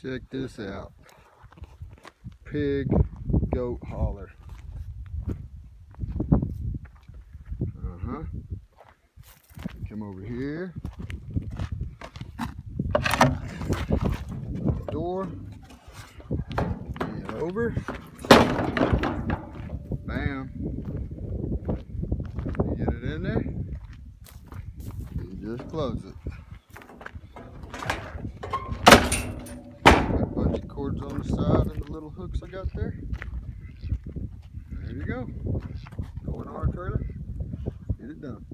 Check this out. Pig goat hauler. Uh-huh. Come over here. Door. And over. Bam. Get it in there. You just close it. hooks I got there. There you go. Going on our trailer. Get it done.